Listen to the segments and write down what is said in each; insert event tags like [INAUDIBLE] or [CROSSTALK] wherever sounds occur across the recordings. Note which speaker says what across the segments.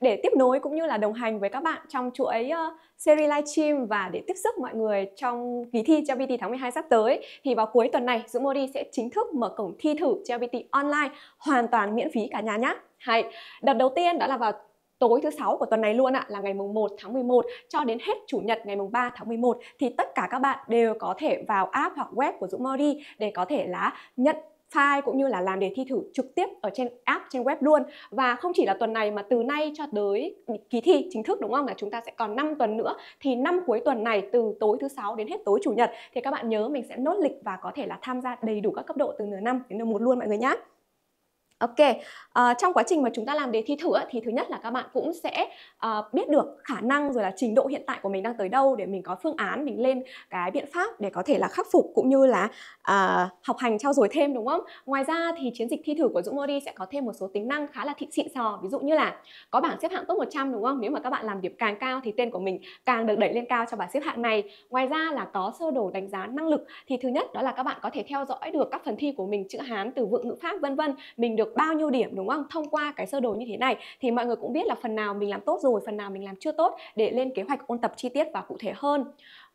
Speaker 1: để tiếp nối cũng như là đồng hành với các bạn trong chuỗi uh, series livestream và để tiếp sức mọi người trong kỳ thi JLPT tháng 12 sắp tới thì vào cuối tuần này Dũng Modi sẽ chính thức mở cổng thi thử JLPT online hoàn toàn miễn phí cả nhà nhé. Hay, đợt đầu tiên đó là vào tối thứ sáu của tuần này luôn ạ là ngày mùng 1 tháng 11 cho đến hết chủ nhật ngày mùng 3 tháng 11 thì tất cả các bạn đều có thể vào app hoặc web của Dũng Modi để có thể là nhận file cũng như là làm đề thi thử trực tiếp ở trên app, trên web luôn. Và không chỉ là tuần này mà từ nay cho tới kỳ thi chính thức, đúng không? Là chúng ta sẽ còn 5 tuần nữa. Thì năm cuối tuần này từ tối thứ sáu đến hết tối chủ nhật, thì các bạn nhớ mình sẽ nốt lịch và có thể là tham gia đầy đủ các cấp độ từ nửa năm đến nửa một luôn, mọi người nhé. Ok, à, trong quá trình mà chúng ta làm đề thi thử thì thứ nhất là các bạn cũng sẽ à, biết được khả năng rồi là trình độ hiện tại của mình đang tới đâu để mình có phương án mình lên cái biện pháp để có thể là khắc phục cũng như là à, học hành trao dồi thêm đúng không? Ngoài ra thì chiến dịch thi thử của Dũng Modi sẽ có thêm một số tính năng khá là thị xịn sò ví dụ như là có bảng xếp hạng top 100 đúng không? Nếu mà các bạn làm điểm càng cao thì tên của mình càng được đẩy lên cao cho bảng xếp hạng này. Ngoài ra là có sơ đồ đánh giá năng lực thì thứ nhất đó là các bạn có thể theo dõi được các phần thi của mình chữ Hán từ vựng ngữ pháp vân vân mình được được bao nhiêu điểm đúng không thông qua cái sơ đồ như thế này thì mọi người cũng biết là phần nào mình làm tốt rồi phần nào mình làm chưa tốt để lên kế hoạch ôn tập chi tiết và cụ thể hơn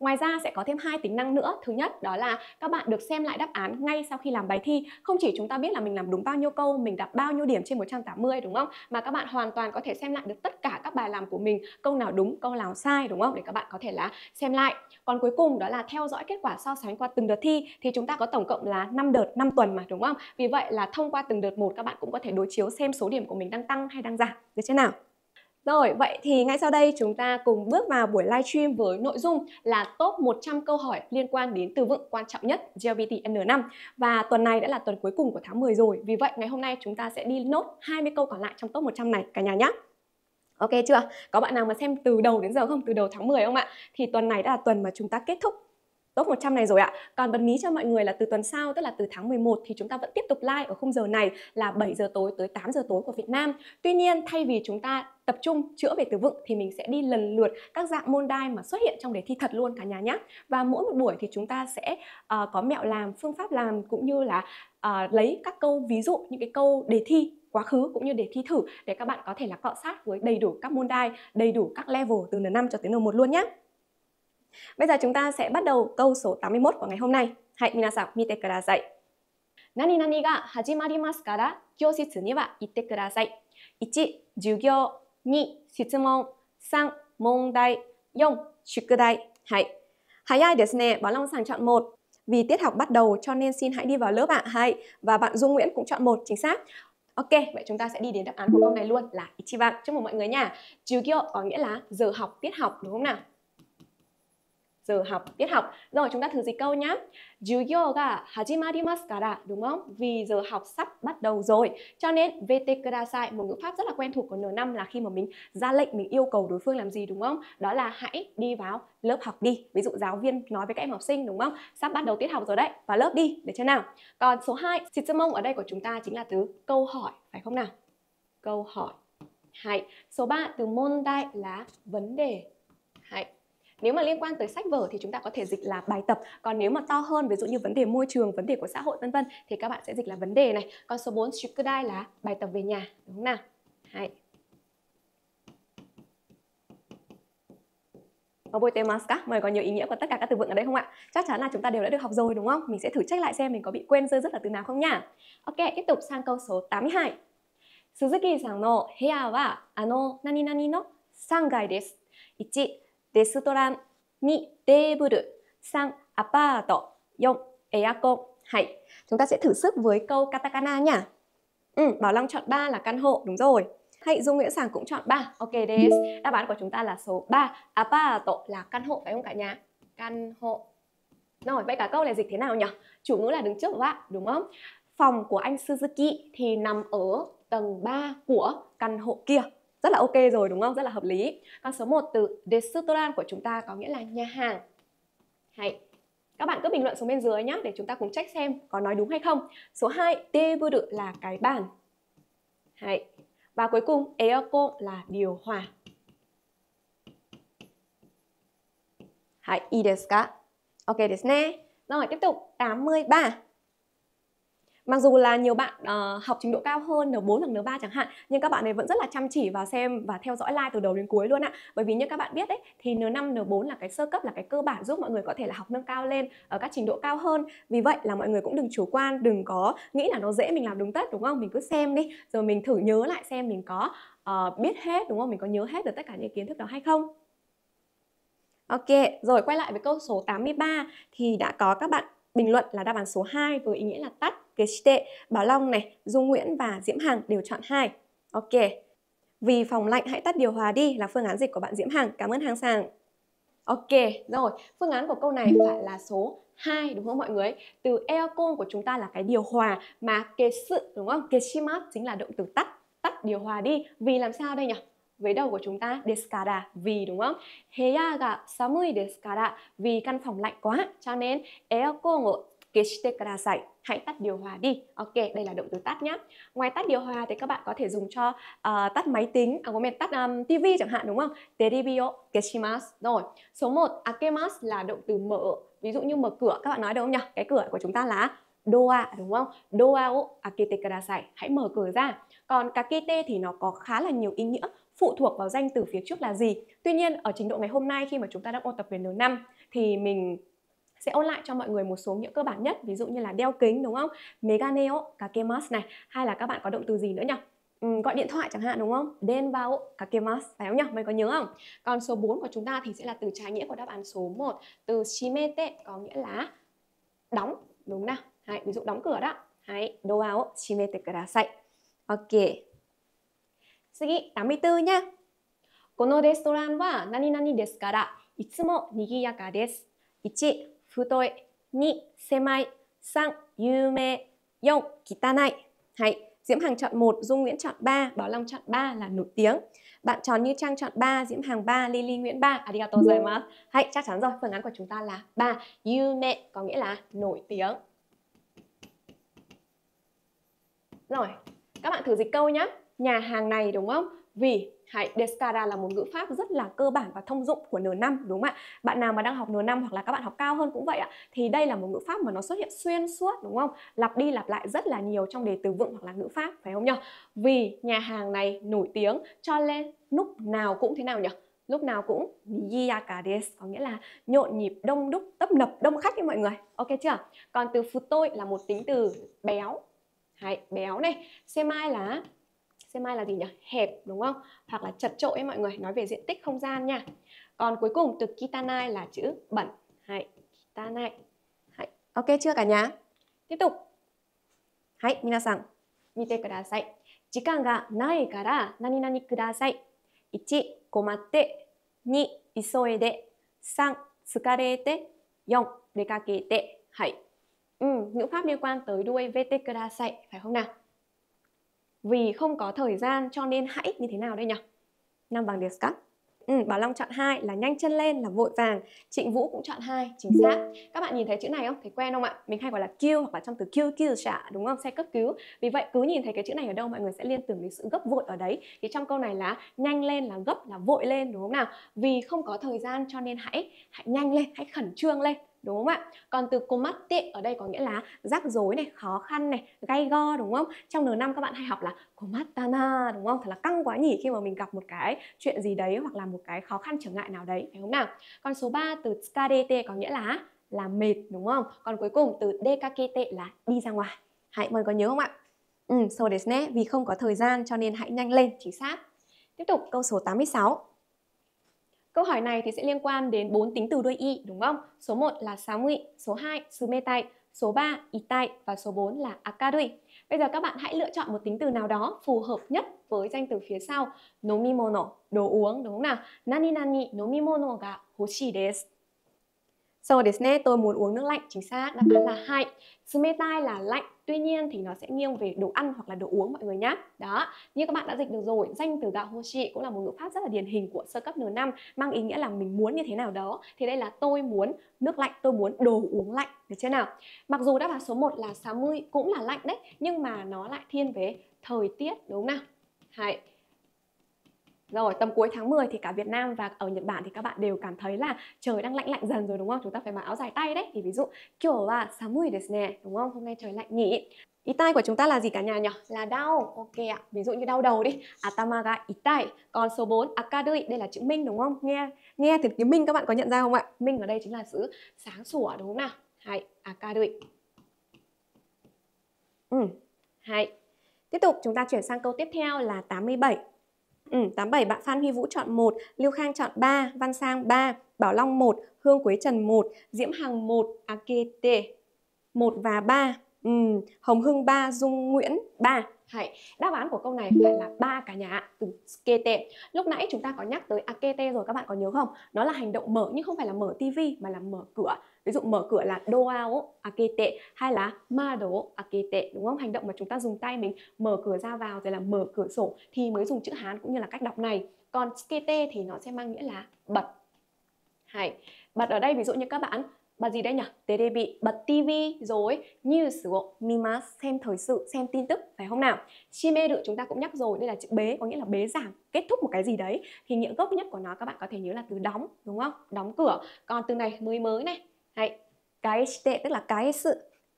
Speaker 1: Ngoài ra sẽ có thêm hai tính năng nữa. Thứ nhất đó là các bạn được xem lại đáp án ngay sau khi làm bài thi. Không chỉ chúng ta biết là mình làm đúng bao nhiêu câu, mình đạt bao nhiêu điểm trên 180 đúng không? Mà các bạn hoàn toàn có thể xem lại được tất cả các bài làm của mình, câu nào đúng, câu nào sai đúng không? Để các bạn có thể là xem lại. Còn cuối cùng đó là theo dõi kết quả so sánh qua từng đợt thi thì chúng ta có tổng cộng là 5 đợt, 5 tuần mà đúng không? Vì vậy là thông qua từng đợt một các bạn cũng có thể đối chiếu xem số điểm của mình đang tăng hay đang giảm. Được chưa nào? Rồi, vậy thì ngay sau đây chúng ta cùng bước vào buổi livestream với nội dung là top 100 câu hỏi liên quan đến từ vựng quan trọng nhất GLBT N5 và tuần này đã là tuần cuối cùng của tháng 10 rồi. Vì vậy ngày hôm nay chúng ta sẽ đi nốt 20 câu còn lại trong top 100 này cả nhà nhé. Ok chưa? Có bạn nào mà xem từ đầu đến giờ không? Từ đầu tháng 10 không ạ? Thì tuần này đã là tuần mà chúng ta kết thúc top 100 này rồi ạ. Còn bật mí cho mọi người là từ tuần sau tức là từ tháng 11 thì chúng ta vẫn tiếp tục live ở khung giờ này là 7 giờ tối tới 8 giờ tối của Việt Nam. Tuy nhiên thay vì chúng ta tập trung chữa về từ vựng thì mình sẽ đi lần lượt các dạng môn đai mà xuất hiện trong đề thi thật luôn cả nhà nhé. Và mỗi một buổi thì chúng ta sẽ uh, có mẹo làm, phương pháp làm cũng như là uh, lấy các câu ví dụ những cái câu đề thi quá khứ cũng như đề thi thử để các bạn có thể là cọ sát với đầy đủ các môn đai, đầy đủ các level từ N5 cho tới N1 luôn nhé. Bây giờ chúng ta sẽ bắt đầu câu số 81 của ngày hôm nay. Hãy minasan mite kudasai. Nani nani ga hajimarimasu kara gyōshitsu ni wa itte kudasai. 1. 授業2. 質問3. 問題4. 宿題はい。早いですね。Bảo Long Sàng chọn 1. vì tiết học bắt đầu cho nên xin hãy đi vào lớp ạ. Hay. Và bạn Dung Nguyễn cũng chọn một Chính xác. Ok, vậy chúng ta sẽ đi đến đáp án của câu này luôn là Ichiban. Chúc mừng mọi người nha. Jugyo có nghĩa là giờ học, tiết học đúng không nào? Giờ học, tiết học. Rồi chúng ta thử dịch câu nhá. Jugyo ga hajimarimasu kara, đúng không? Vì giờ học sắp bắt đầu rồi. Cho nên vete kudasai, một ngữ pháp rất là quen thuộc của N5 là khi mà mình ra lệnh mình yêu cầu đối phương làm gì đúng không? Đó là hãy đi vào lớp học đi. Ví dụ giáo viên nói với các em học sinh đúng không? Sắp bắt đầu tiết học rồi đấy, vào lớp đi, để thế nào? Còn số 2, shitsumon ở đây của chúng ta chính là từ câu hỏi, phải không nào? Câu hỏi. Hay. Số 3 từ mondai là vấn đề. Hay Nếu mà liên quan tới sách vở thì chúng ta có thể dịch là bài tập. Còn nếu mà to hơn ví dụ như vấn đề môi trường, vấn đề của xã hội vân vân thì các bạn sẽ dịch là vấn đề này. Còn số 4 shukudai là bài tập về nhà, đúng không nào? Hay. Oboitemasu ka? Mời có nhiều ý nghĩa của tất cả các từ vựng ở đây không ạ? Chắc chắn là chúng ta đều đã được học rồi đúng không? Mình sẽ thử check lại xem mình có bị quên rơi rất là từ nào không nha. Ok, tiếp tục sang câu số 82. Suzuki-san no heya wa ano nani nani no 3階です。1 レストラン2テーブル3 apart 4 aircon hay chúng ta sẽ thử sức với câu katakana nha ừ, Bảo Long chọn 3 là căn hộ đúng rồi hay Dung Nguyễn Sàng cũng chọn 3 ok des đáp án của chúng ta là số 3 apart là căn hộ phải không cả nhà căn hộ rồi vậy cả câu này dịch thế nào nhỉ chủ ngữ là đứng trước của bạn đúng không phòng của anh Suzuki thì nằm ở tầng 3 của căn hộ kia rất là ok rồi đúng không? Rất là hợp lý. con số 1 từ restaurant của chúng ta có nghĩa là nhà hàng. Hay. Các bạn cứ bình luận xuống bên dưới nhé để chúng ta cùng check xem có nói đúng hay không. Số 2, table là cái bàn. Hay. Và cuối cùng aircon là điều hòa. Hay, いいですか? Ok ですね. Rồi tiếp tục 83 mặc dù là nhiều bạn uh, học trình độ cao hơn N4 hoặc N3 chẳng hạn nhưng các bạn ấy vẫn rất là chăm chỉ vào xem và theo dõi live từ đầu đến cuối luôn ạ. Bởi vì như các bạn biết đấy thì N5 N4 là cái sơ cấp là cái cơ bản giúp mọi người có thể là học nâng cao lên ở các trình độ cao hơn. Vì vậy là mọi người cũng đừng chủ quan đừng có nghĩ là nó dễ mình làm đúng tất đúng không? Mình cứ xem đi rồi mình thử nhớ lại xem mình có uh, biết hết đúng không? Mình có nhớ hết được tất cả những kiến thức đó hay không? Ok, rồi quay lại với câu số 83 thì đã có các bạn bình luận là đáp án số 2 với ý nghĩa là tắt. Keshite, Bảo Long này, Dung Nguyễn và Diễm Hằng đều chọn 2. Ok. Vì phòng lạnh hãy tắt điều hòa đi là phương án dịch của bạn Diễm Hằng. Cảm ơn Hằng Sàng. Ok, rồi, phương án của câu này phải là số 2 đúng không mọi người? Từ aircon của chúng ta là cái điều hòa mà kesu đúng không? Keshimasu chính là động từ tắt, tắt điều hòa đi. Vì làm sao đây nhỉ? với đầu của chúng ta deskara vì đúng không? Heya ga samui deskara vì căn phòng lạnh quá cho nên aircon của keshite kudasai hãy tắt điều hòa đi. Ok, đây là động từ tắt nhé. Ngoài tắt điều hòa thì các bạn có thể dùng cho uh, tắt máy tính, à có thể tắt um, TV chẳng hạn đúng không? Teribi o keshimasu. Rồi, số 1 akemasu là động từ mở. Ví dụ như mở cửa các bạn nói đúng không nhỉ? Cái cửa của chúng ta là doa đúng không? Doa o akete kudasai. Hãy mở cửa ra. Còn kakete thì nó có khá là nhiều ý nghĩa phụ thuộc vào danh từ phía trước là gì. Tuy nhiên ở trình độ ngày hôm nay khi mà chúng ta đang ôn tập về N5 thì mình sẽ ôn lại cho mọi người một số những cơ bản nhất ví dụ như là đeo kính đúng không meganeo kakemasu này hay là các bạn có động từ gì nữa nhỉ ừ, gọi điện thoại chẳng hạn đúng không denbao kakemasu phải không nhỉ mấy có nhớ không còn số 4 của chúng ta thì sẽ là từ trái nghĩa của đáp án số 1 từ shimete có nghĩa là đóng đúng nào Hay, ví dụ đóng cửa đó Hay, doa shimete kudasai ok 次、84にゃ。このレストランは何々ですから、いつも賑やかです。1、 太い。2、狭い。3、有名。4、汚い。はい。Diễm Hằng chọn 1, Dung Nguyễn chọn 3, Bảo Long chọn 3 là nổi tiếng. Bạn tròn như Trang chọn 3, Diễm Hằng 3, Lily Nguyễn 3. Arigato gozaimasu. Hay, chắc chắn rồi, phương án của chúng ta là 3. Yume có nghĩa là nổi tiếng. Rồi, các bạn thử dịch câu nhé nhà hàng này đúng không? Vì hãy Descara là một ngữ pháp rất là cơ bản và thông dụng của N5 đúng không ạ? Bạn nào mà đang học N5 hoặc là các bạn học cao hơn cũng vậy ạ. Thì đây là một ngữ pháp mà nó xuất hiện xuyên suốt đúng không? Lặp đi lặp lại rất là nhiều trong đề từ vựng hoặc là ngữ pháp phải không nhỉ? Vì nhà hàng này nổi tiếng cho nên lúc nào cũng thế nào nhỉ? lúc nào cũng yaka có nghĩa là nhộn nhịp đông đúc tấp nập đông khách với mọi người ok chưa còn từ tôi là một tính từ béo Hay, béo này semai là Xe mai là gì nhỉ? Hẹp đúng không? Hoặc là chật trội ấy mọi người, nói về diện tích không gian nha. Còn cuối cùng từ kitanai là chữ bẩn. Hay, kitanai. Hay. Ok chưa cả nhà? Tiếp tục. Hay, minasan, mite kudasai. 時間がないから何々ください。1、困って。2、急いで。3、疲れて。4、出かけて。はい。Ừ, ngữ pháp liên quan tới đuôi vete kudasai, phải không nào? Vì không có thời gian cho nên hãy như thế nào đây nhỉ? Năm bằng desu ka? Ừ, Bảo Long chọn hai là nhanh chân lên là vội vàng Trịnh Vũ cũng chọn hai chính xác Các bạn nhìn thấy chữ này không? Thấy quen không ạ? Mình hay gọi là kêu hoặc là trong từ kêu kêu trả đúng không? Xe cấp cứu Vì vậy cứ nhìn thấy cái chữ này ở đâu mọi người sẽ liên tưởng đến sự gấp vội ở đấy Thì trong câu này là nhanh lên là gấp là vội lên đúng không nào? Vì không có thời gian cho nên hãy hãy nhanh lên, hãy khẩn trương lên đúng không ạ? Còn từ komatte ở đây có nghĩa là rắc rối này, khó khăn này, gay go đúng không? Trong N5 các bạn hay học là komatana đúng không? Thật là căng quá nhỉ khi mà mình gặp một cái chuyện gì đấy hoặc là một cái khó khăn trở ngại nào đấy, phải không nào? Còn số 3 từ tsukarete có nghĩa là là mệt đúng không? Còn cuối cùng từ dekakete là đi ra ngoài. Hãy mọi người có nhớ không ạ? Ừ, so desu ne, vì không có thời gian cho nên hãy nhanh lên, chính xác. Tiếp tục câu số 86. Câu hỏi này thì sẽ liên quan đến bốn tính từ đuôi y đúng không? Số 1 là samui, số 2 sumetai, số 3 itai và số 4 là akarui. Bây giờ các bạn hãy lựa chọn một tính từ nào đó phù hợp nhất với danh từ phía sau. Nomimono, đồ uống đúng không nào? Nani nani nomimono ga hoshii desu. So desu tôi muốn uống nước lạnh, chính xác, đáp án là hai. Sumetai là lạnh, tuy nhiên thì nó sẽ nghiêng về đồ ăn hoặc là đồ uống mọi người nhé. Đó, như các bạn đã dịch được rồi, danh từ gạo hoshi cũng là một ngữ pháp rất là điển hình của sơ cấp N5, mang ý nghĩa là mình muốn như thế nào đó. Thì đây là tôi muốn nước lạnh, tôi muốn đồ uống lạnh, được chưa nào? Mặc dù đáp án số 1 là samui cũng là lạnh đấy, nhưng mà nó lại thiên về thời tiết đúng không nào? Hai, rồi tầm cuối tháng 10 thì cả Việt Nam và ở Nhật Bản thì các bạn đều cảm thấy là trời đang lạnh lạnh dần rồi đúng không? Chúng ta phải mặc áo dài tay đấy. Thì ví dụ kiểu là samui desu ne, đúng không? Hôm nay trời lạnh nhỉ. Itai của chúng ta là gì cả nhà nhỉ? Là đau. Ok ạ. Ví dụ như đau đầu đi. Atama ga itai. Còn số 4 akadui đây là chữ minh đúng không? Nghe nghe thì tiếng minh các bạn có nhận ra không ạ? Minh ở đây chính là chữ sáng sủa đúng không nào? Hay akadui. Ừ. Hay. Tiếp tục chúng ta chuyển sang câu tiếp theo là 87. Ừ, 87 bạn Phan Huy Vũ chọn 1, Lưu Khang chọn 3, Văn Sang 3, Bảo Long 1, Hương Quế Trần 1, Diễm Hằng 1, Akete 1 và 3. Ừ, Hồng Hưng 3, Dung Nguyễn 3. Hãy, đáp án của câu này phải là ba cả nhà ạ, từ KT. Lúc nãy chúng ta có nhắc tới AKT rồi các bạn có nhớ không? Nó là hành động mở nhưng không phải là mở tivi mà là mở cửa. Ví dụ mở cửa là doao akete à, hay là mado akete à, đúng không? Hành động mà chúng ta dùng tay mình mở cửa ra vào rồi là mở cửa sổ thì mới dùng chữ Hán cũng như là cách đọc này. Còn skete thì nó sẽ mang nghĩa là bật. Hay, bật ở đây ví dụ như các bạn bật gì đây nhỉ? Terebi, bật tivi rồi news, mimas, xem thời sự, xem tin tức, phải không nào? Shimeru chúng ta cũng nhắc rồi, đây là chữ bế, có nghĩa là bế giảm kết thúc một cái gì đấy. Thì nghĩa gốc nhất của nó các bạn có thể nhớ là từ đóng, đúng không? Đóng cửa. Còn từ này mới mới này, hay cái tệ tức là cái sự,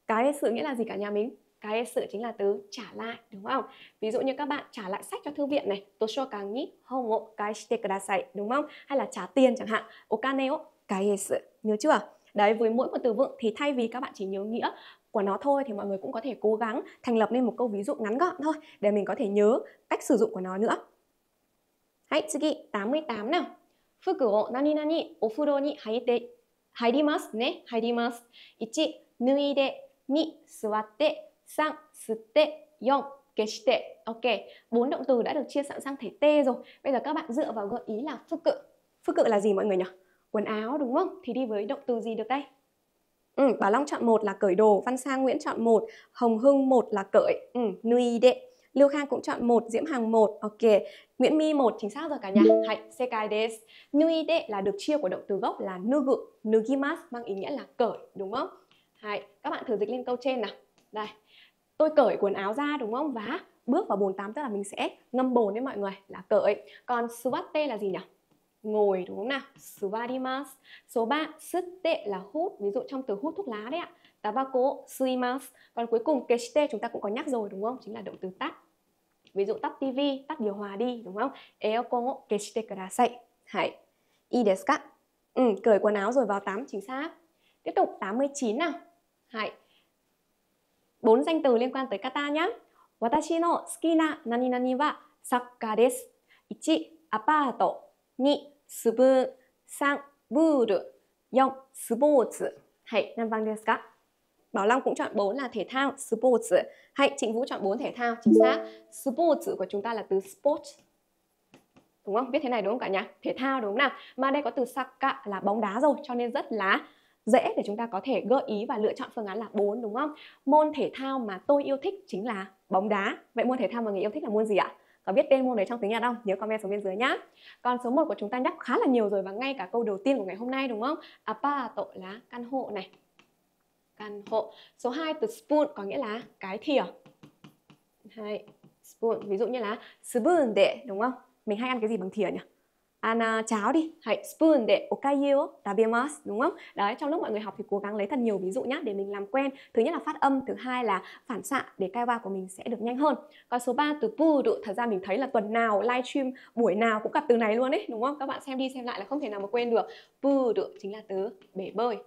Speaker 1: cái sự nghĩa là gì cả nhà mình? cái sự chính là từ trả lại đúng không? Ví dụ như các bạn trả lại sách cho thư viện này, tosho càng nhí homo cái shite kudasai đúng không? Hay là trả tiền chẳng hạn, okane o cái sự nhớ chưa? Đấy, với mỗi một từ vựng thì thay vì các bạn chỉ nhớ nghĩa của nó thôi thì mọi người cũng có thể cố gắng thành lập nên một câu ví dụ ngắn gọn thôi để mình có thể nhớ cách sử dụng của nó nữa. Hãy tsugi 88 nào. Fuku o nani nani o furo ni haite hairimasu ne hairimasu. 1. 脱いで2. 座って 3. 吸って 4. 消して Ok, bốn động từ đã được chia sẵn sang thể T rồi. Bây giờ các bạn dựa vào gợi ý là phức cự. Phức cự là gì mọi người nhỉ? quần áo đúng không? Thì đi với động từ gì được đây? Ừ, Bảo Long chọn một là cởi đồ, Văn Sang Nguyễn chọn một, Hồng Hưng một là cởi, ừ, nui đệ. Lưu Khang cũng chọn một, Diễm Hằng một, ok. Nguyễn My một chính xác rồi cả nhà. Hãy sekai desu. Nui de là được chia của động từ gốc là nugu, nugimas mang ý nghĩa là cởi đúng không? Hãy các bạn thử dịch lên câu trên nào. Đây. Tôi cởi quần áo ra đúng không? Và bước vào bồn tắm tức là mình sẽ ngâm bồn đấy mọi người là cởi. Còn suwatte là gì nhỉ? ngồi đúng không nào? Suwarimas. Số 3, sutte là hút, ví dụ trong từ hút thuốc lá đấy ạ. Tabako, suimas. Còn cuối cùng keshite chúng ta cũng có nhắc rồi đúng không? Chính là động từ tắt ví dụ tắt tivi tắt điều hòa đi đúng không? Eokon wo keshite kudasai. Hai. y desu ka? Ừ, cởi quần áo rồi vào tắm chính xác. Tiếp tục 89 nào. Hai. bốn danh từ liên quan tới kata nhá. Watashi no suki na nani nani wa sakka desu. 1 apato 2 subu 3ブール4スポーツはい何番ですか Bảo Long cũng chọn 4 là thể thao, sports. Hay, Trịnh Vũ chọn 4 thể thao, chính xác. Sports của chúng ta là từ sport. Đúng không? Viết thế này đúng không cả nhà? Thể thao đúng không nào? Mà đây có từ saka là bóng đá rồi, cho nên rất là dễ để chúng ta có thể gợi ý và lựa chọn phương án là 4 đúng không? Môn thể thao mà tôi yêu thích chính là bóng đá. Vậy môn thể thao mà người yêu thích là môn gì ạ? Có biết tên môn đấy trong tiếng Nhật không? Nhớ comment xuống bên dưới nhá. Còn số 1 của chúng ta nhắc khá là nhiều rồi và ngay cả câu đầu tiên của ngày hôm nay đúng không? Apato là căn hộ này. Căn hộ. Số 2 từ spoon có nghĩa là cái thìa. Hai, spoon ví dụ như là spoon để đúng không? Mình hay ăn cái gì bằng thìa nhỉ? ăn uh, cháo đi hãy spoon để okayu tabemas đúng không đấy trong lúc mọi người học thì cố gắng lấy thật nhiều ví dụ nhé để mình làm quen thứ nhất là phát âm thứ hai là phản xạ để kaiwa của mình sẽ được nhanh hơn còn số 3 từ puru thật ra mình thấy là tuần nào livestream buổi nào cũng gặp từ này luôn đấy đúng không các bạn xem đi xem lại là không thể nào mà quên được puru chính là từ bể bơi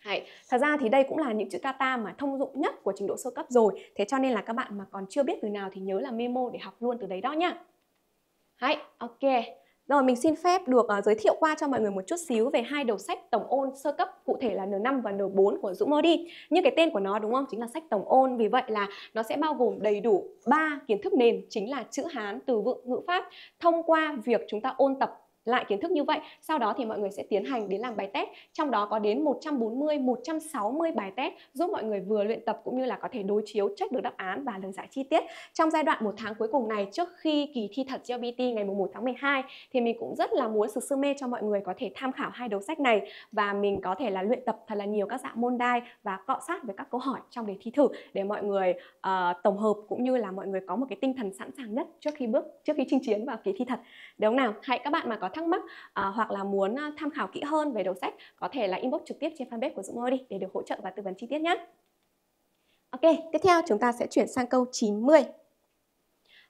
Speaker 1: hay. Thật ra thì đây cũng là những chữ kata mà thông dụng nhất của trình độ sơ cấp rồi Thế cho nên là các bạn mà còn chưa biết từ nào thì nhớ là memo để học luôn từ đấy đó nhá Hay, ok rồi mình xin phép được uh, giới thiệu qua cho mọi người một chút xíu về hai đầu sách tổng ôn sơ cấp cụ thể là N5 và N4 của Dũng Modi. Như cái tên của nó đúng không? Chính là sách tổng ôn vì vậy là nó sẽ bao gồm đầy đủ ba kiến thức nền chính là chữ Hán, từ vựng, ngữ pháp thông qua việc chúng ta ôn tập lại kiến thức như vậy. Sau đó thì mọi người sẽ tiến hành đến làm bài test. Trong đó có đến 140, 160 bài test giúp mọi người vừa luyện tập cũng như là có thể đối chiếu check được đáp án và lời giải chi tiết. Trong giai đoạn một tháng cuối cùng này trước khi kỳ thi thật GLBT ngày 1 tháng 12 thì mình cũng rất là muốn sự sư mê cho mọi người có thể tham khảo hai đầu sách này và mình có thể là luyện tập thật là nhiều các dạng môn đai và cọ sát với các câu hỏi trong đề thi thử để mọi người uh, tổng hợp cũng như là mọi người có một cái tinh thần sẵn sàng nhất trước khi bước trước khi chinh chiến vào kỳ thi thật. Đúng nào, hãy các bạn mà có thắc mắc à, hoặc là muốn ờ, tham khảo kỹ hơn về đầu sách có thể là inbox trực tiếp trên fanpage của Dũng Ngôi đi để được hỗ trợ và tư vấn chi tiết nhé. Ok, tiếp theo chúng ta sẽ chuyển sang câu 90.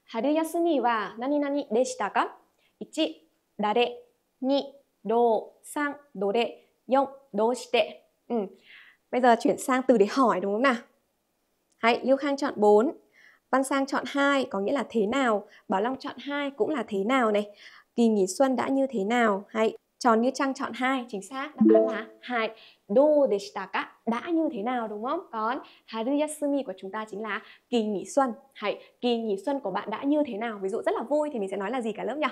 Speaker 1: Haru yasumi wa nani nani deshita ka? 1. Dare 2. Do 3. Dore 4. Doshite ừ. Bây giờ chuyển sang từ để hỏi đúng không nào? Hãy Lưu Khang chọn 4 Văn Sang chọn 2 có nghĩa là thế nào. Bảo Long chọn 2 cũng là thế nào này. Kỳ nghỉ xuân đã như thế nào? Hay tròn như trăng chọn 2 chính xác, đáp án là 2 do deshita ka đã như thế nào đúng không? Còn haruyasumi của chúng ta chính là kỳ nghỉ xuân. Hay kỳ nghỉ xuân của bạn đã như thế nào? Ví dụ rất là vui thì mình sẽ nói là gì cả lớp nhỉ?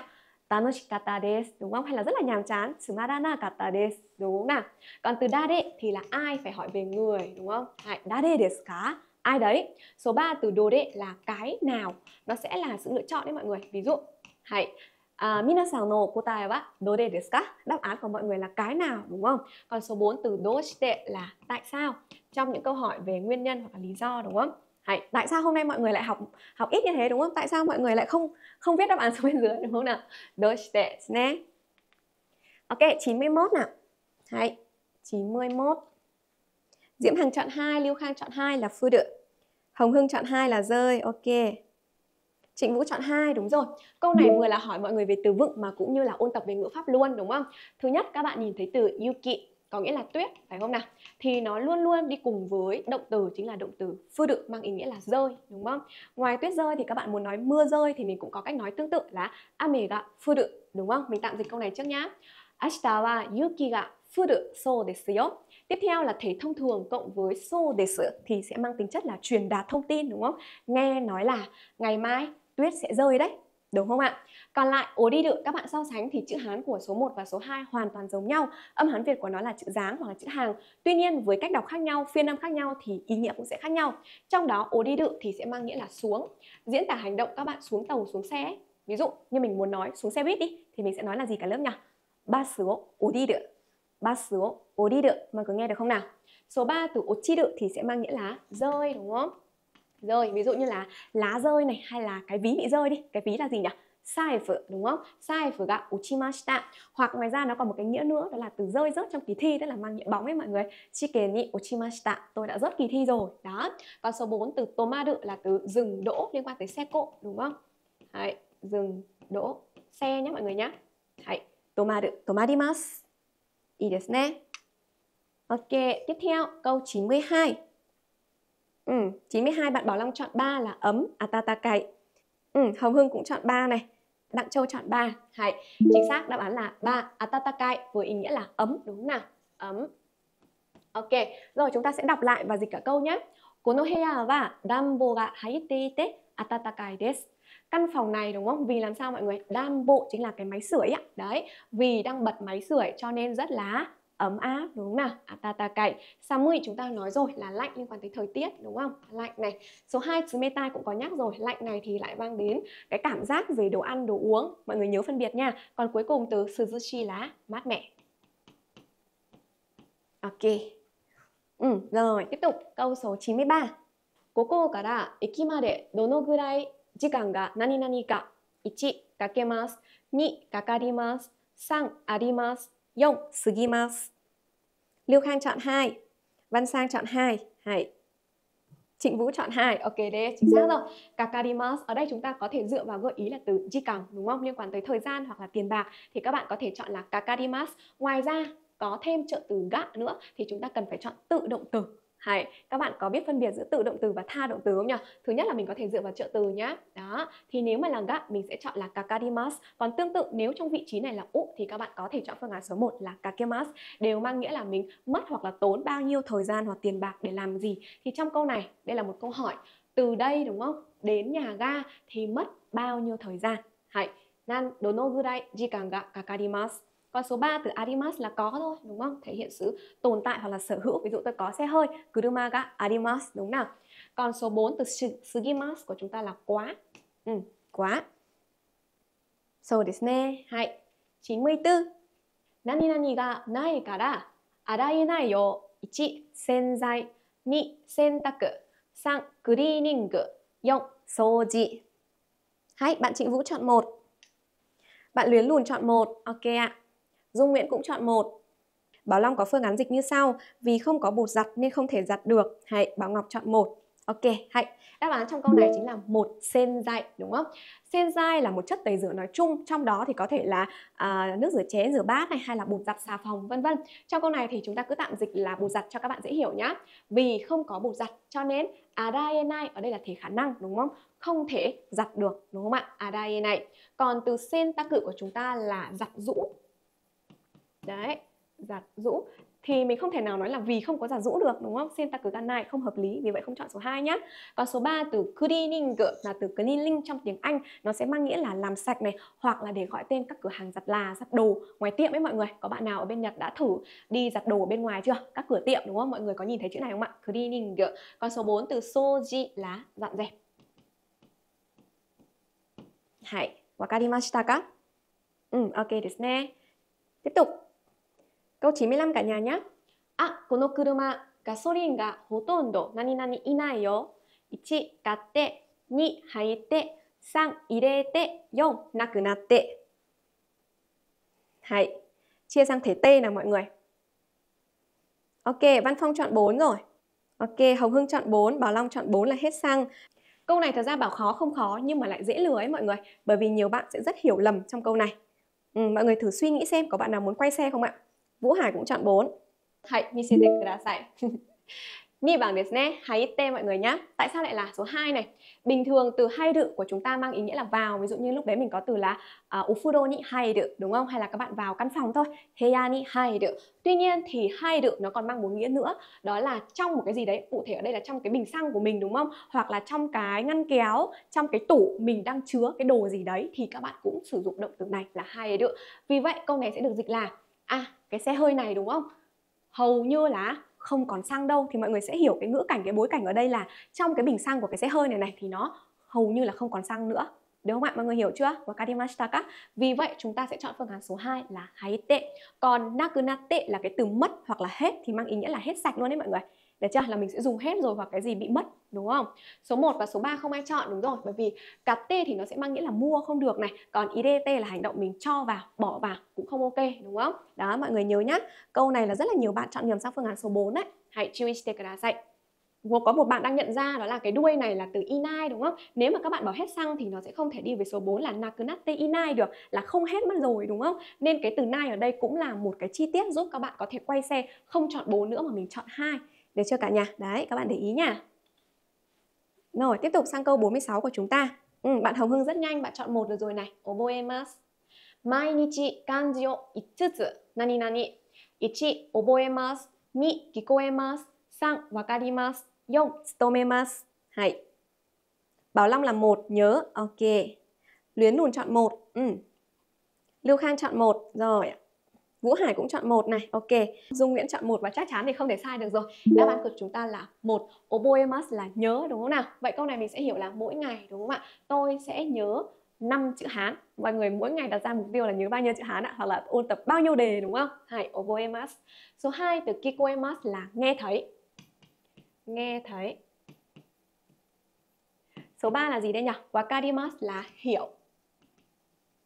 Speaker 1: Tanoshikata desu đúng không? Hay là rất là nhàm chán? Sumaranakata desu đúng không nào? Còn từ dare thì là ai phải hỏi về người, đúng không? Hay dare desu ka ai đấy số 3 từ dore là cái nào nó sẽ là sự lựa chọn đấy mọi người ví dụ hãy À, minasan no kotae wa dore desu ka? Đáp án của mọi người là cái nào đúng không? Còn số 4 từ doshite là tại sao? Trong những câu hỏi về nguyên nhân hoặc là lý do đúng không? Hãy tại sao hôm nay mọi người lại học học ít như thế đúng không? Tại sao mọi người lại không không viết đáp án xuống bên dưới đúng không nào? Doshite ne. Ok, 91 nào. Hãy 91. Diễm Hằng chọn 2, Lưu Khang chọn 2 là phu đự. Hồng Hưng chọn 2 là rơi. Ok. Trịnh Vũ chọn 2 đúng rồi. Câu này vừa là hỏi mọi người về từ vựng mà cũng như là ôn tập về ngữ pháp luôn đúng không? Thứ nhất các bạn nhìn thấy từ yuki có nghĩa là tuyết phải không nào? Thì nó luôn luôn đi cùng với động từ chính là động từ phư đự mang ý nghĩa là rơi đúng không? Ngoài tuyết rơi thì các bạn muốn nói mưa rơi thì mình cũng có cách nói tương tự là ame ga phư đự đúng không? Mình tạm dịch câu này trước nhá. Ashita wa yuki ga phuru so desu yo. Tiếp theo là thể thông thường cộng với so sự thì sẽ mang tính chất là truyền đạt thông tin đúng không? Nghe nói là ngày mai tuyết sẽ rơi đấy đúng không ạ? Còn lại ố đi được các bạn so sánh thì chữ Hán của số 1 và số 2 hoàn toàn giống nhau. Âm Hán Việt của nó là chữ dáng hoặc là chữ hàng. Tuy nhiên với cách đọc khác nhau, phiên âm khác nhau thì ý nghĩa cũng sẽ khác nhau. Trong đó ố đi được thì sẽ mang nghĩa là xuống. Diễn tả hành động các bạn xuống tàu, xuống xe. Ví dụ như mình muốn nói xuống xe buýt đi thì mình sẽ nói là gì cả lớp nhỉ? Ba số ố đi được. Ba số đi được. Mọi người nghe được không nào? Số 3 từ ố được thì sẽ mang nghĩa là rơi đúng không? rơi ví dụ như là lá rơi này hay là cái ví bị rơi đi. Cái ví là gì nhỉ? Saifu đúng không? Saifu ga uchimashita. Hoặc ngoài ra nó còn một cái nghĩa nữa đó là từ rơi rớt trong kỳ thi tức là mang nghĩa bóng ấy mọi người. Shike ni uchimashita. Tôi đã rớt kỳ thi rồi. Đó. Còn số 4 từ tomaru là từ dừng đỗ liên quan tới xe cộ đúng không? Đấy, dừng đỗ xe nhé mọi người nhé. Đấy, tomaru. Tomarimasu. いいですね Ok, tiếp theo câu 92 Ừ, 92 bạn Bảo Long chọn 3 là ấm, atatakai. Ừ, Hồng Hưng cũng chọn 3 này. Đặng Châu chọn 3. Hay, chính xác đáp án là 3, atatakai với ý nghĩa là ấm đúng không nào? Ấm. Ok, rồi chúng ta sẽ đọc lại và dịch cả câu nhé. Kono heya wa danbo ga haite ite atatakai desu. Căn phòng này đúng không? Vì làm sao mọi người? Danbo chính là cái máy sưởi ạ. Đấy, vì đang bật máy sưởi cho nên rất là ấm áp đúng không nào? Atatakai. Samui chúng ta nói rồi là lạnh liên quan tới thời tiết đúng không? Lạnh này. Số 2 Tsumetai cũng có nhắc rồi, lạnh này thì lại mang đến cái cảm giác về đồ ăn, đồ uống. Mọi người nhớ phân biệt nha. Còn cuối cùng từ Suzushi là mát mẻ. Ok. Ừ, rồi, tiếp tục câu số 93. ここから駅までどのぐらい 時間が何々か1かけます2かかります3あります 4 sugimasu. Liêu Khang chọn 2, Văn Sang chọn 2, hay. Trịnh Vũ chọn 2, ok đấy, chính xác rồi. Kakarimasu, ở đây chúng ta có thể dựa vào gợi ý là từ jikan đúng không? Liên quan tới thời gian hoặc là tiền bạc thì các bạn có thể chọn là kakarimasu. Ngoài ra có thêm trợ từ ga nữa thì chúng ta cần phải chọn tự động từ hay các bạn có biết phân biệt giữa tự động từ và tha động từ không nhỉ? Thứ nhất là mình có thể dựa vào trợ từ nhá. Đó. Thì nếu mà là ga mình sẽ chọn là kakadimas. Còn tương tự nếu trong vị trí này là u thì các bạn có thể chọn phương án số 1 là kakemas. Đều mang nghĩa là mình mất hoặc là tốn bao nhiêu thời gian hoặc tiền bạc để làm gì. Thì trong câu này, đây là một câu hỏi. Từ đây đúng không? Đến nhà ga thì mất bao nhiêu thời gian? Hay. Nan dono gurai jikan ga kakarimasu Còn số 3 từ arimas là có thôi, đúng không? Thể hiện sự tồn tại hoặc là sở hữu. Ví dụ tôi có xe hơi, kuruma ga arimas, đúng nào? Còn số 4 từ sugimas của chúng ta là quá. Ừ, quá. So desu ne. Hai. 94. Nani nani ga nai kara araenai yo. 1. 洗剤 2. 洗濯 3. クリーニング 4. 掃除 Hay, bạn Trịnh Vũ chọn 1. Bạn Luyến Lùn chọn 1. Ok ạ. Dung Nguyễn cũng chọn một. Bảo Long có phương án dịch như sau, vì không có bột giặt nên không thể giặt được. Hãy Bảo Ngọc chọn một. Ok, hãy. Đáp án trong câu này chính là một sen dại đúng không? Sen dai là một chất tẩy rửa nói chung, trong đó thì có thể là à, nước rửa chén, rửa bát này hay là bột giặt xà phòng vân vân. Trong câu này thì chúng ta cứ tạm dịch là bột giặt cho các bạn dễ hiểu nhá. Vì không có bột giặt cho nên adaenai ở đây là thể khả năng đúng không? Không thể giặt được đúng không ạ? Adaenai. Còn từ sen ta cự của chúng ta là giặt rũ Đấy, giặt rũ thì mình không thể nào nói là vì không có giặt rũ được đúng không? Sen ta cứ gan này không hợp lý vì vậy không chọn số 2 nhá. Còn số 3 từ cleaning là từ cleaning trong tiếng Anh nó sẽ mang nghĩa là làm sạch này hoặc là để gọi tên các cửa hàng giặt là giặt đồ ngoài tiệm ấy mọi người. Có bạn nào ở bên Nhật đã thử đi giặt đồ ở bên ngoài chưa? Các cửa tiệm đúng không? Mọi người có nhìn thấy chữ này không ạ? Cleaning. Còn số 4 từ soji là dọn dẹp. Hai, wakarimashita ka? Ừ, ok ですね。tiếp tục Câu 95 cả nhà nhé. À, この車、ガソリンがほとんど何々いないよ。1、買って、2、履いて、3、入れて、4、なくなって。Hay. Chia sang thể T nào mọi người. Ok, Văn Phong chọn 4 rồi. Ok, Hồng Hưng chọn 4, Bảo Long chọn 4 là hết xăng. Câu này thật ra bảo khó không khó nhưng mà lại dễ lừa ấy mọi người. Bởi vì nhiều bạn sẽ rất hiểu lầm trong câu này. Ừ, mọi người thử suy nghĩ xem có bạn nào muốn quay xe không ạ? Vũ Hải cũng chọn 4. Hãy見せてください。2bằng desu ne, [LAUGHS] haite mọi người nhá. Tại sao lại là số 2 này? Bình thường từ hay đự của chúng ta mang ý nghĩa là vào, ví dụ như lúc đấy mình có từ là uh, ufuro ni hay đự đúng không? Hay là các bạn vào căn phòng thôi, heya ni hay đự. Tuy nhiên thì hay đự nó còn mang một nghĩa nữa, đó là trong một cái gì đấy, cụ thể ở đây là trong cái bình xăng của mình đúng không? Hoặc là trong cái ngăn kéo, trong cái tủ mình đang chứa cái đồ gì đấy thì các bạn cũng sử dụng động từ này là hay đự. Vì vậy câu này sẽ được dịch là à cái xe hơi này, đúng không hầu như là không còn xăng đâu thì mọi người sẽ hiểu cái ngữ cảnh, cái bối cảnh ở đây là trong cái bình xăng của cái xe hơi này này thì nó hầu như là không còn xăng nữa đúng không ạ? Mọi người hiểu chưa? Wakadimashita ka? Vì vậy, chúng ta sẽ chọn phương án số 2 là haite. Còn nakunate là cái từ mất hoặc là hết thì mang ý nghĩa là hết sạch luôn đấy mọi người. Được chưa? Là mình sẽ dùng hết rồi hoặc cái gì bị mất đúng không? Số 1 và số 3 không ai chọn đúng rồi bởi vì tê thì nó sẽ mang nghĩa là mua không được này, còn IDT là hành động mình cho vào, bỏ vào cũng không ok đúng không? Đó mọi người nhớ nhá. Câu này là rất là nhiều bạn chọn nhầm sang phương án số 4 đấy. Hãy chú ý shite kudasai có một bạn đang nhận ra đó là cái đuôi này là từ inai đúng không? Nếu mà các bạn bảo hết xăng thì nó sẽ không thể đi với số 4 là nakunatte inai được là không hết mất rồi đúng không? Nên cái từ nai ở đây cũng là một cái chi tiết giúp các bạn có thể quay xe không chọn 4 nữa mà mình chọn hai được chưa cả nhà? Đấy, các bạn để ý nha. Rồi, tiếp tục sang câu 46 của chúng ta. Ừ, bạn Hồng Hưng rất nhanh, bạn chọn một được rồi này. Oboemasu. Mainichi kanji o itsutsu nani nani. Ichi oboemasu, ni kikoemasu, san wakarimasu, yon tsutomemasu. Hay. Bảo Long là một nhớ. Ok. Luyến Lùn chọn một. Ừ. Lưu Khang chọn một. Rồi. Vũ Hải cũng chọn một này, ok. Dung Nguyễn chọn một và chắc chắn thì không thể sai được rồi. Đáp án của chúng ta là một. Oboemas là nhớ đúng không nào? Vậy câu này mình sẽ hiểu là mỗi ngày đúng không ạ? Tôi sẽ nhớ 5 chữ Hán. Mọi người mỗi ngày đặt ra mục tiêu là nhớ bao nhiêu chữ Hán ạ? Hoặc là ôn tập bao nhiêu đề đúng không? Hai, oboemas. Số 2 từ kikoemas là nghe thấy. Nghe thấy. Số 3 là gì đây nhỉ? Wakarimas là hiểu.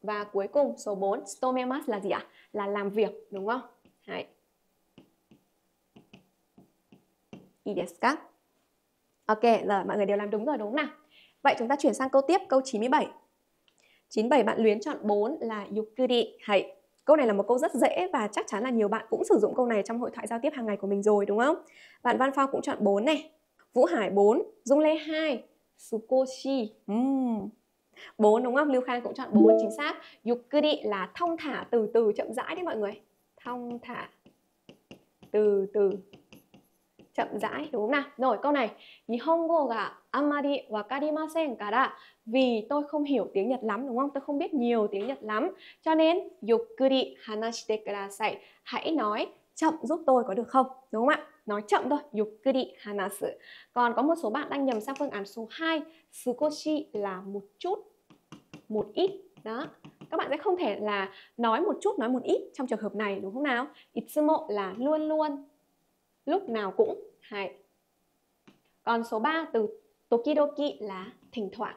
Speaker 1: Và cuối cùng số 4, stomemas là gì ạ? Là làm việc, đúng không? Đấy. Ideska. Ok, rồi mọi người đều làm đúng rồi đúng không nào? Vậy chúng ta chuyển sang câu tiếp, câu 97. 97 bạn Luyến chọn 4 là yukuri. Hãy. Câu này là một câu rất dễ và chắc chắn là nhiều bạn cũng sử dụng câu này trong hội thoại giao tiếp hàng ngày của mình rồi đúng không? Bạn Văn Phong cũng chọn 4 này. Vũ Hải 4, Dung Lê 2, Sukoshi. Uhm, bốn đúng không? Lưu Khang cũng chọn bốn, chính xác. Yukuri là thông thả, từ từ, chậm rãi đấy mọi người. Thông thả, từ từ, chậm rãi, đúng không nào? Rồi, câu này Nihongo ga amari wakarimasen kara vì tôi không hiểu tiếng Nhật lắm, đúng không? Tôi không biết nhiều tiếng Nhật lắm. Cho nên yukuri hanashite kudasai. Hãy nói chậm giúp tôi có được không? Đúng không ạ? Nói chậm thôi, yukuri hanasu. Còn có một số bạn đang nhầm sang phương án số 2, sukoshi là một chút, một ít. Đó. Các bạn sẽ không thể là nói một chút, nói một ít trong trường hợp này đúng không nào? Itsumo là luôn luôn, lúc nào cũng. Hay. Còn số 3 từ tokidoki là thỉnh thoảng.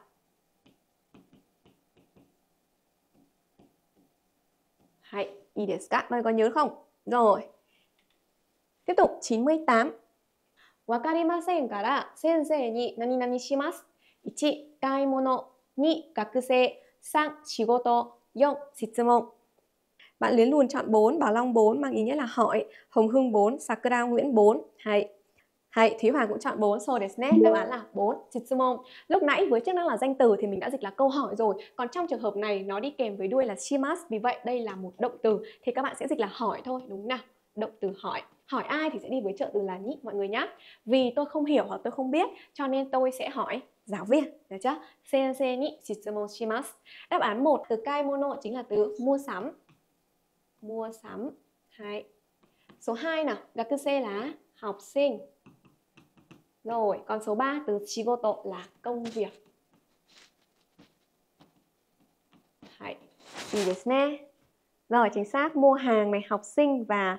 Speaker 1: Hay, i desu ka? Mọi người có nhớ không? Rồi Tiếp tục 98. わかりませんから先生に何々します。1、買い物。2、学生。3、仕事。4、質問。Bạn Luyến Lùn chọn 4, Bảo Long 4 mang ý nghĩa là hỏi, Hồng Hưng 4, Sakura Nguyễn 4. Hay. Hay, Thúy Hoàng cũng chọn 4, so desu Đáp án là 4, Jitsumon. Lúc nãy với chức năng là danh từ thì mình đã dịch là câu hỏi rồi. Còn trong trường hợp này nó đi kèm với đuôi là shimas, vì vậy đây là một động từ thì các bạn sẽ dịch là hỏi thôi, đúng không nào? Động từ hỏi. Hỏi ai thì sẽ đi với trợ từ là nhị mọi người nhá Vì tôi không hiểu hoặc tôi không biết cho nên tôi sẽ hỏi giáo viên, được chưa? Sensei ni shitsumon shimasu. Đáp án 1 từ kaimono chính là từ mua sắm. Mua sắm. Hai. Số 2 nào, gakuse là học sinh. Rồi, còn số 3 từ shigoto là công việc. Hay. Rồi, chính xác. Mua hàng này, học sinh và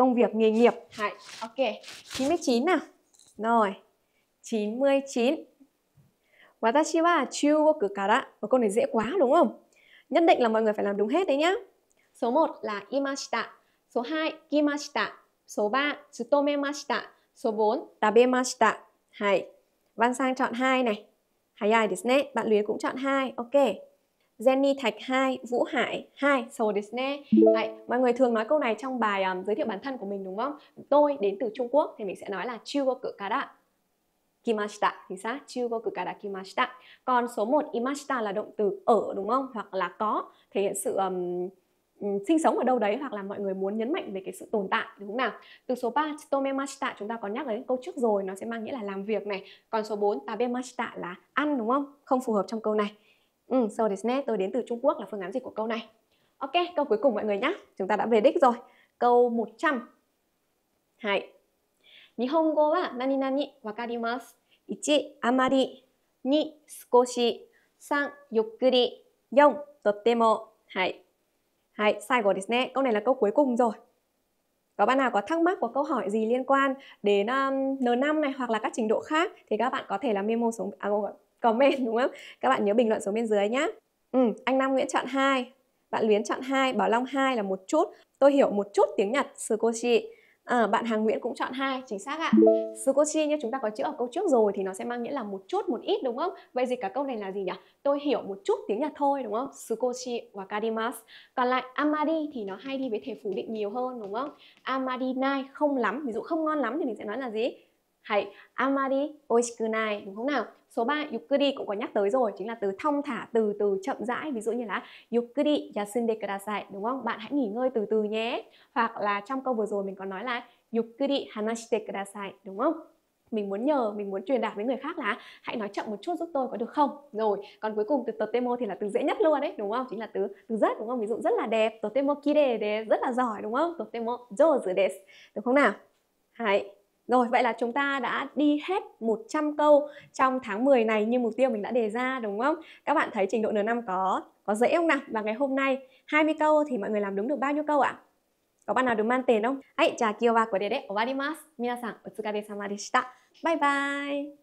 Speaker 1: công việc nghề nghiệp. Hay. Ok. 99 nào. Rồi. 99. Watashi wa chugoku kara. Một câu này dễ quá đúng không? Nhất định là mọi người phải làm đúng hết đấy nhá. Số 1 là imashita. Số 2 kimashita. Số 3 tsutomemashita. Số 4 tabemashita. Hay. Văn Sang chọn 2 này. Hayai desu ne. Bạn Luyến cũng chọn 2. Ok. Jenny Thạch 2, Vũ Hải 2, so Disney. ne. Đấy, mọi người thường nói câu này trong bài um, giới thiệu bản thân của mình đúng không? Tôi đến từ Trung Quốc thì mình sẽ nói là Chugoku kara kimashita thì sao? Chugoku kara kimashita. Còn số 1 imashita là động từ ở đúng không? Hoặc là có thể hiện sự um, um, sinh sống ở đâu đấy hoặc là mọi người muốn nhấn mạnh về cái sự tồn tại đúng không nào từ số 3 tomemashita chúng ta có nhắc đến câu trước rồi nó sẽ mang nghĩa là làm việc này còn số 4 tabemashita là ăn đúng không không phù hợp trong câu này ừ, so desne tôi đến từ Trung Quốc là phương án dịch của câu này ok câu cuối cùng mọi người nhé chúng ta đã về đích rồi câu 100 hai 日本語は何々わかります。1、あまり。2、少し。3、ゆっくり。4、とっても。はい。Đấy, sai của Disney. Câu này là câu cuối cùng rồi. Có bạn nào có thắc mắc có câu hỏi gì liên quan đến um, N5 này hoặc là các trình độ khác thì các bạn có thể là memo xuống à, comment đúng không? Các bạn nhớ bình luận xuống bên dưới nhé. Ừ, anh Nam Nguyễn chọn 2, bạn Luyến chọn 2, Bảo Long 2 là một chút. Tôi hiểu một chút tiếng Nhật, Sukoshi. À, ờ, bạn Hàng Nguyễn cũng chọn hai chính xác ạ. Sukoshi như chúng ta có chữ ở câu trước rồi thì nó sẽ mang nghĩa là một chút một ít đúng không? Vậy dịch cả câu này là gì nhỉ? Tôi hiểu một chút tiếng Nhật thôi đúng không? Sukoshi wakarimasu. Còn lại amari thì nó hay đi với thể phủ định nhiều hơn đúng không? Amari nai không lắm, ví dụ không ngon lắm thì mình sẽ nói là gì? Hãy amari oishikunai. Đúng không nào? Số 3 yukuri cũng có nhắc tới rồi, chính là từ thong thả, từ từ chậm rãi, ví dụ như là yukuri yasunde kudasai. Đúng không? Bạn hãy nghỉ ngơi từ từ nhé. Hoặc là trong câu vừa rồi mình có nói là yukuri hanashite kudasai. Đúng không? mình muốn nhờ mình muốn truyền đạt với người khác là hãy nói chậm một chút giúp tôi có được không? Rồi còn cuối cùng từ totemo thì là từ dễ nhất luôn đấy. Đúng không? Chính là từ từ rất đúng không? Ví dụ rất là đẹp totemo kire de rất là giỏi đúng không? Totemo jozu desu. Đúng không nào? Hãy rồi, vậy là chúng ta đã đi hết 100 câu trong tháng 10 này như mục tiêu mình đã đề ra đúng không? Các bạn thấy trình độ N5 có có dễ không nào? Và ngày hôm nay 20 câu thì mọi người làm đúng được bao nhiêu câu ạ? Có bạn nào được mang tiền không? Hãy chào kiyo wa korede owarimasu. Minasan, otsukare sama deshita. Bye bye.